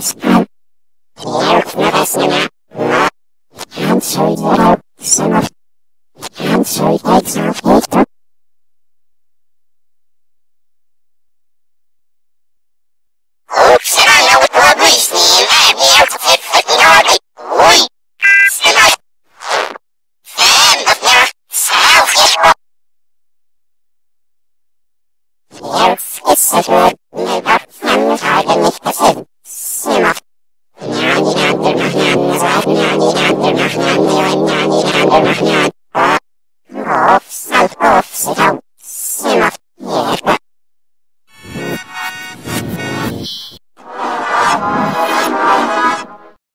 Moscow. Piękna wesela. No. Andrzej Jerał, synów. Andrzej ojców Wiktor. Uprzymają pobliźni we wielce wygniory. Mój synów. Zębów miał sam wierzchu. Wielce sygnał. меня